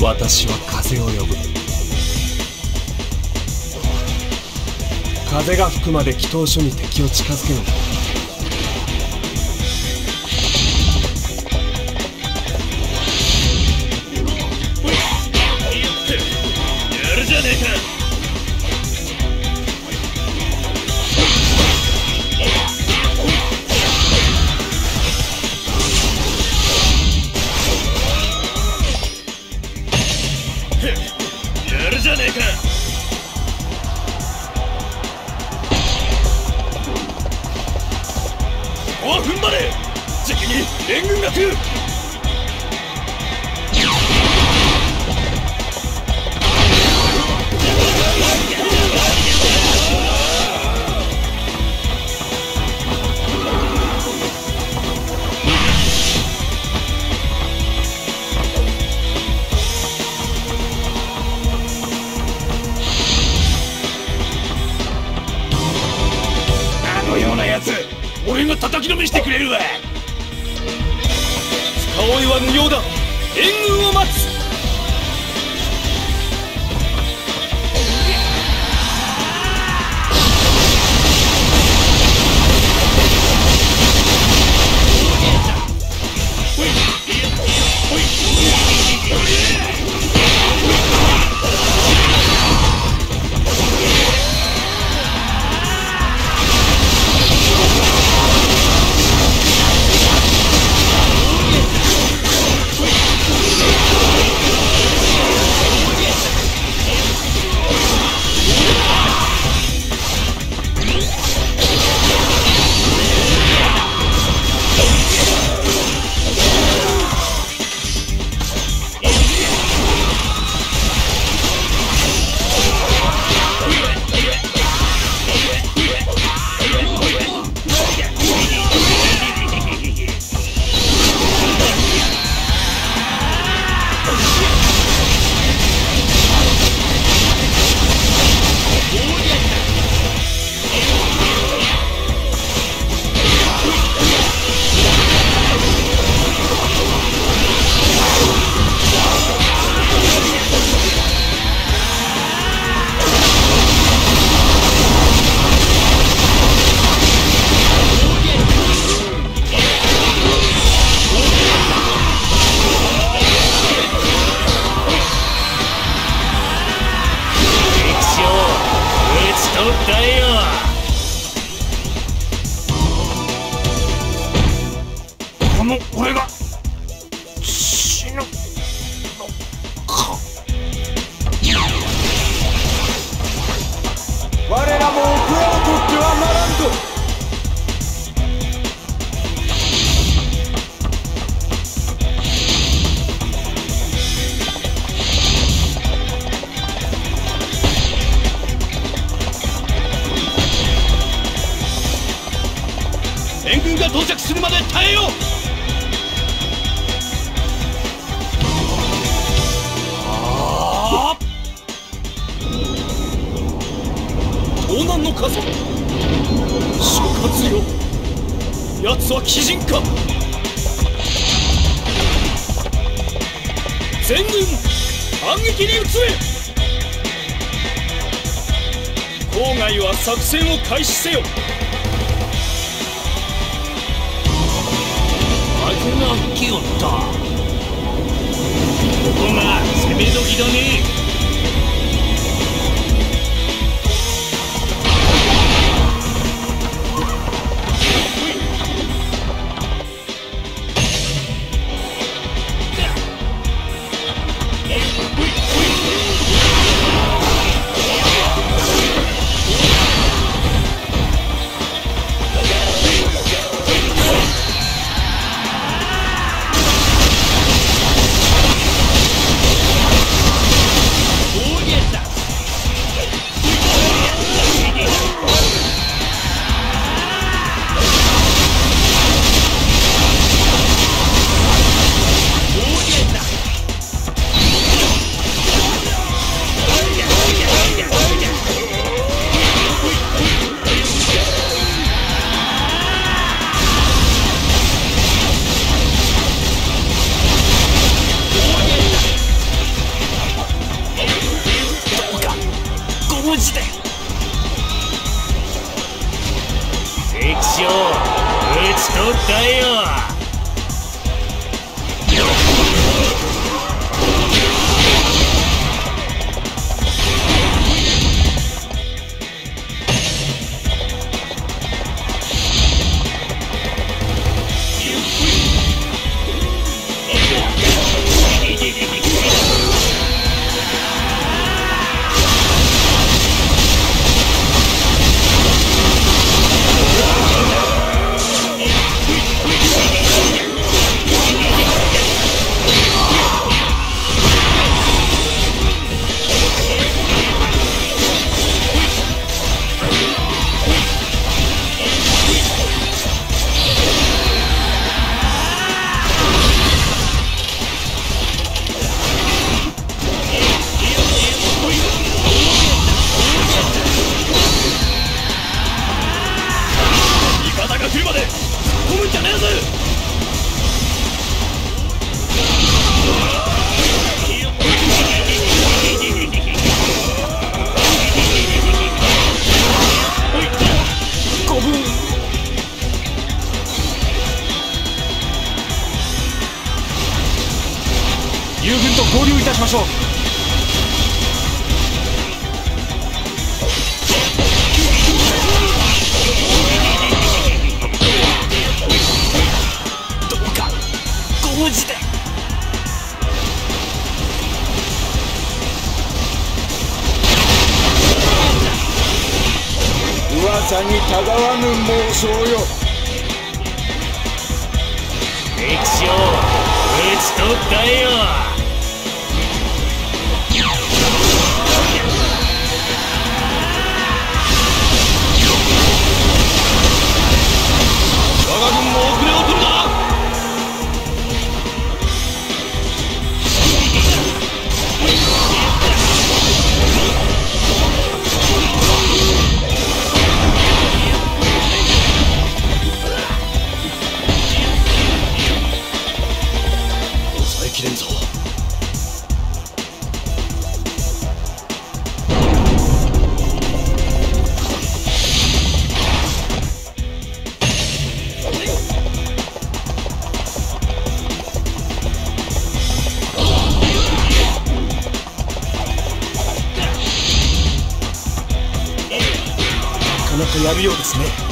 私は風を呼ぶ。風が吹くまで祈祷所に敵を近づけるんだ書き留めしてくれるわ。使おいは無用だ。援軍を待つ。の俺が郊外は作戦を開始せよ。よった。ここが攻め時だねたがわぬ妄想よ。歴史を打ち取ったよ。やるようですね。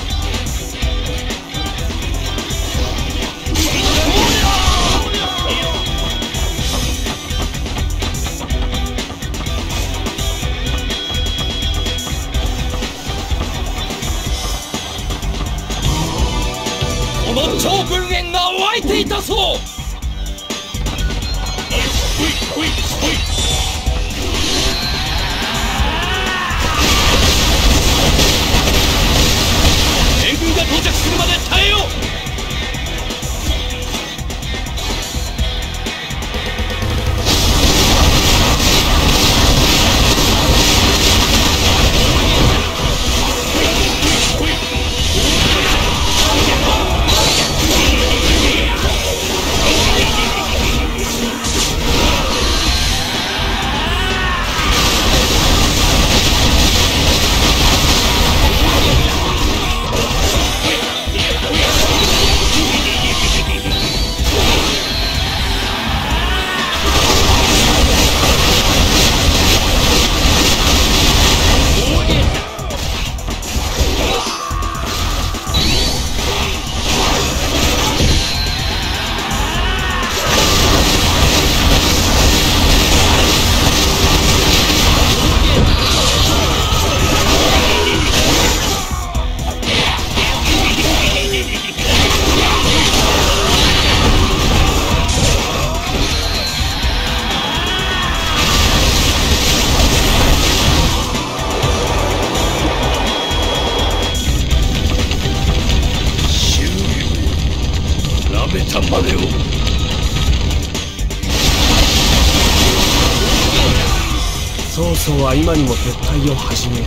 は今にも撤退を始めよう。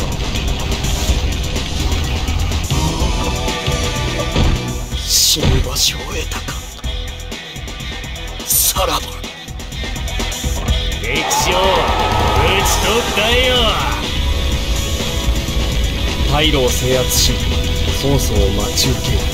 死ぬ場所を得たか。さらば。敵将討ち取ったよ。退路を制圧し曹操を待ち受ける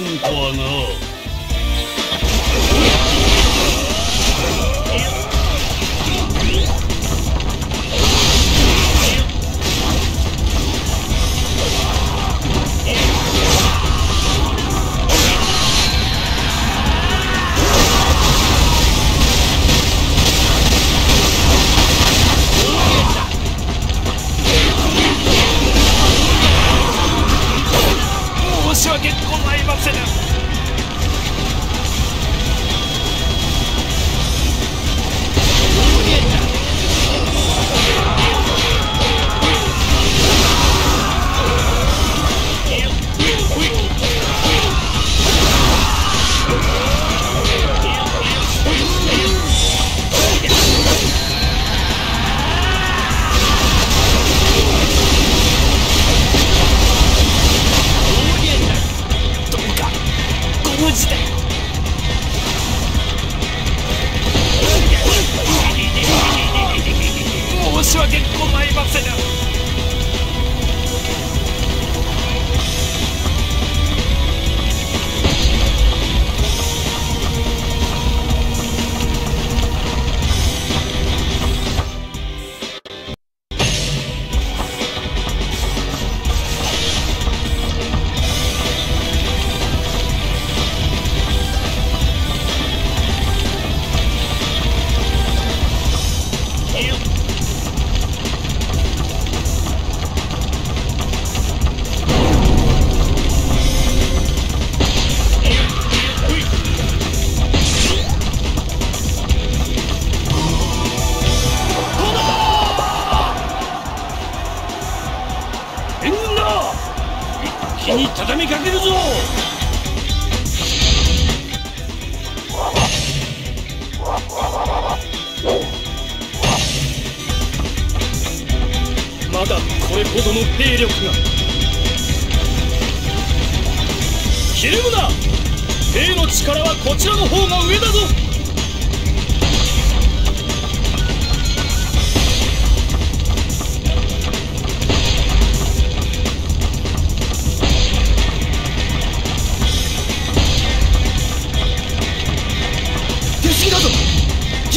んとはな。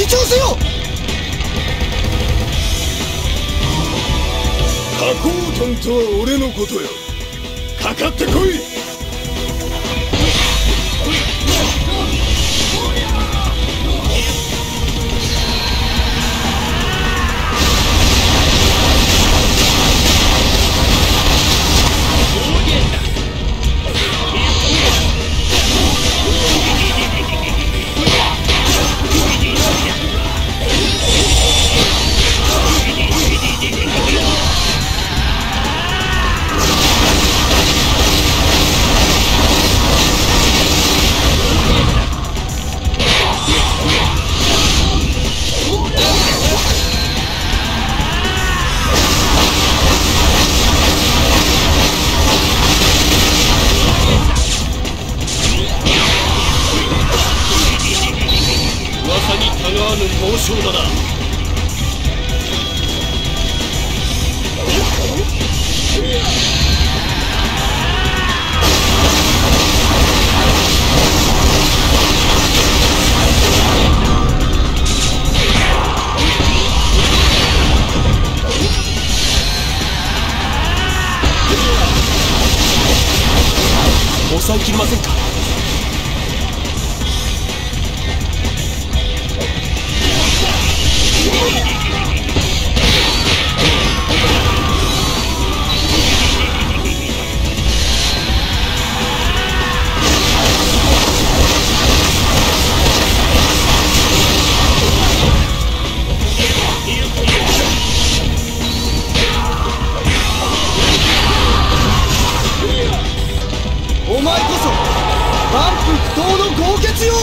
議長せよ。加工担とは俺のことよ。かかってこい。噂にたがわぬ猛将だな。抑えきれませんか？お前こそ万夫不当の豪傑よ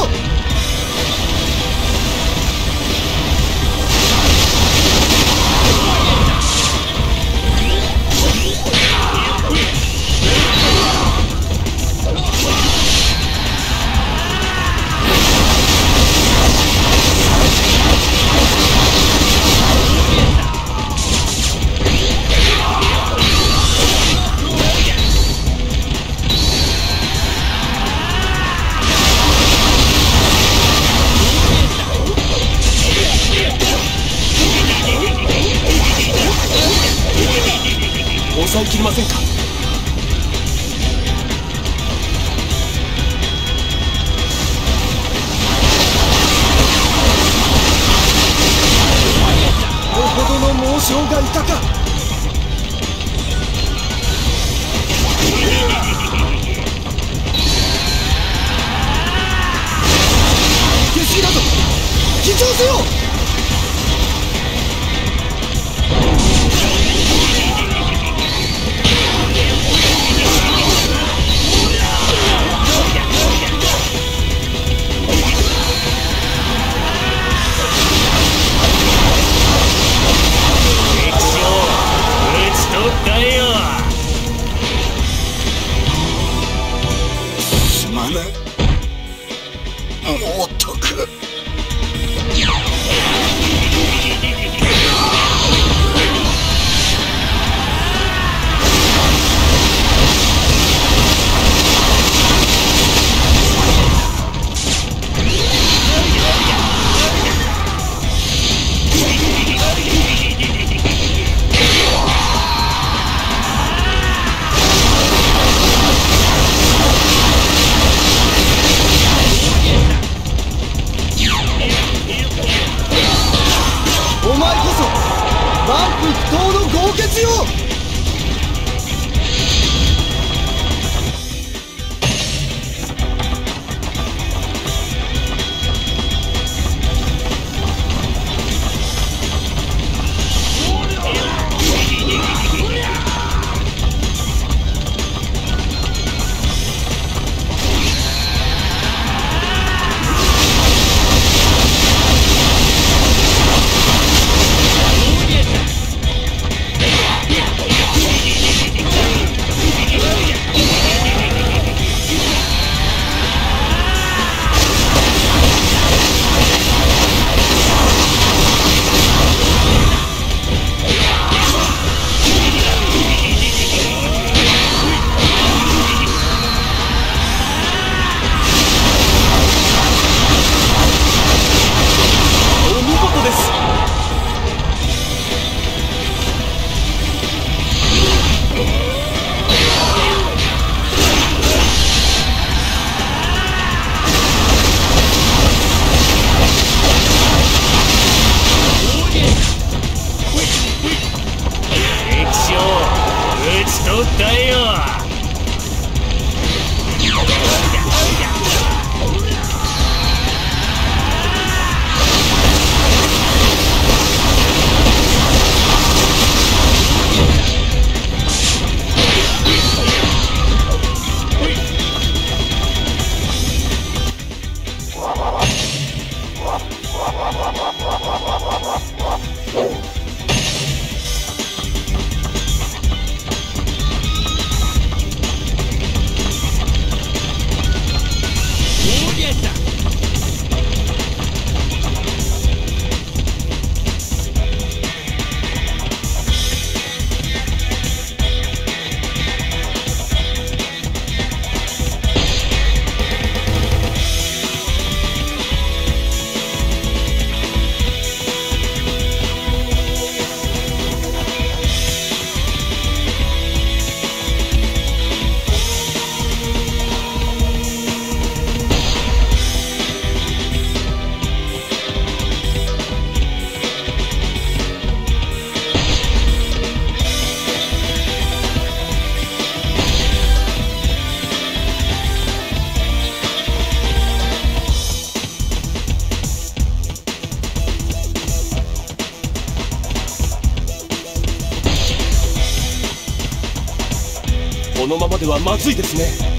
ままではまずいですね。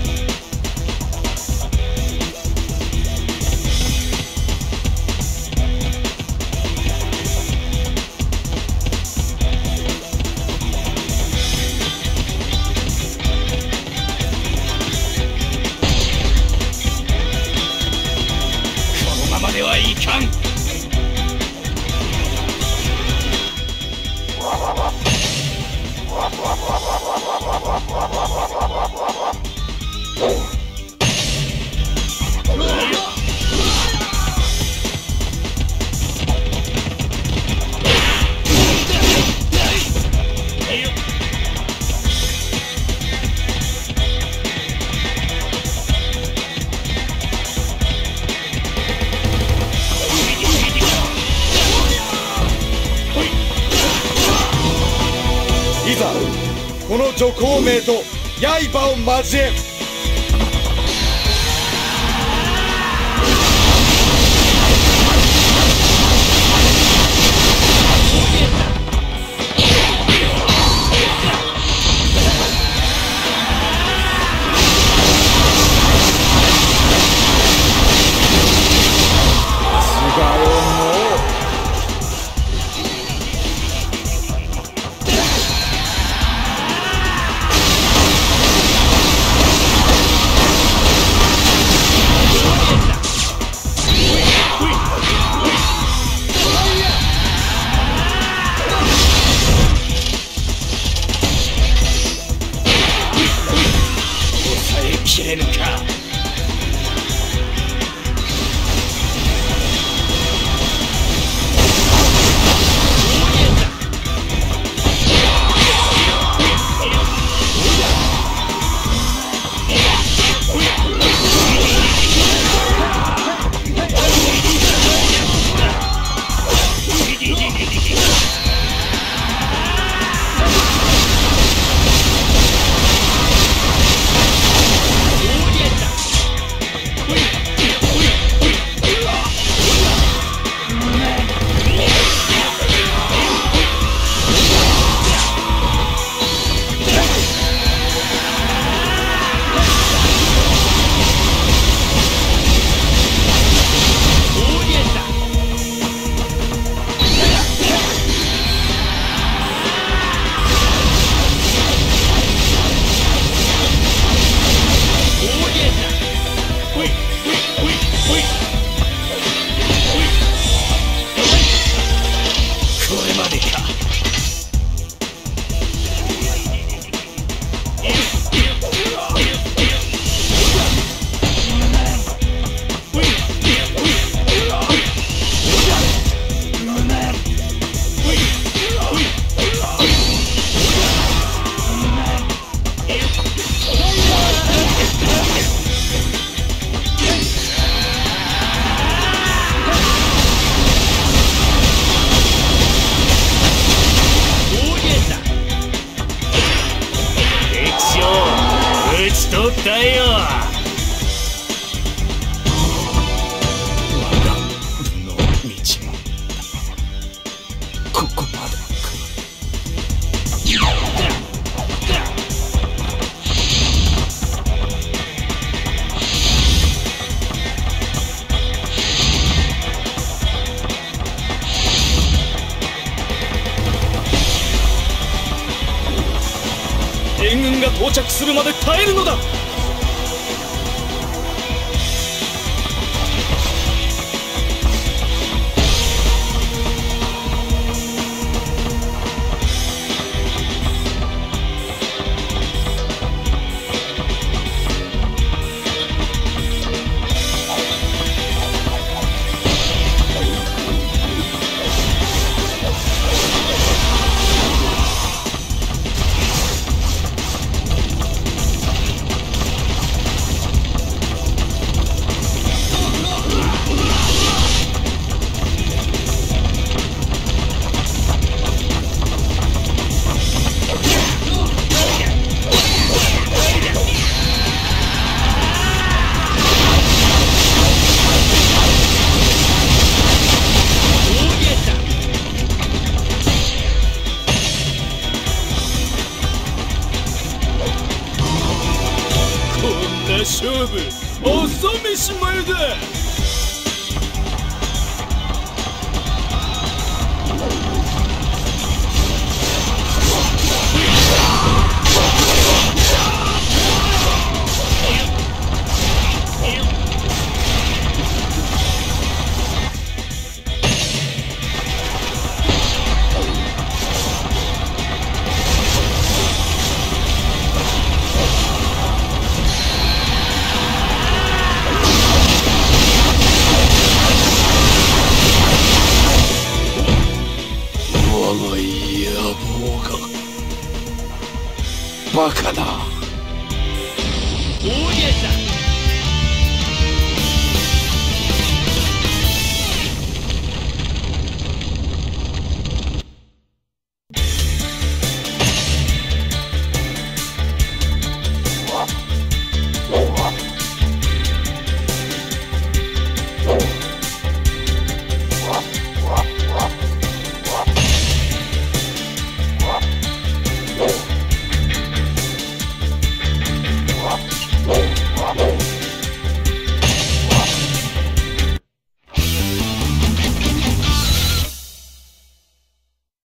女孔明と刃を交え